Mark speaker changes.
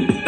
Speaker 1: you